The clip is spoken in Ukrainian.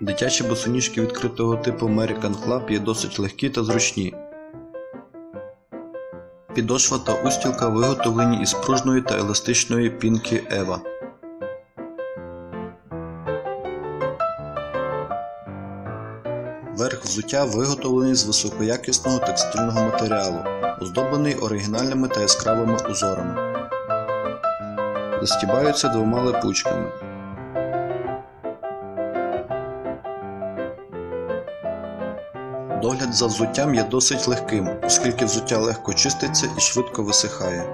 Дитячі босоніжки відкритого типу American Club є досить легкі та зручні. Підошва та устілка виготовлені із пружної та еластичної пінки Ева. Верх взуття виготовлений з високоякісного текстильного матеріалу, оздоблений оригінальними та яскравими узорами. Застібаються двома липучками. Догляд за взуттям є досить легким, оскільки взуття легко чиститься і швидко висихає.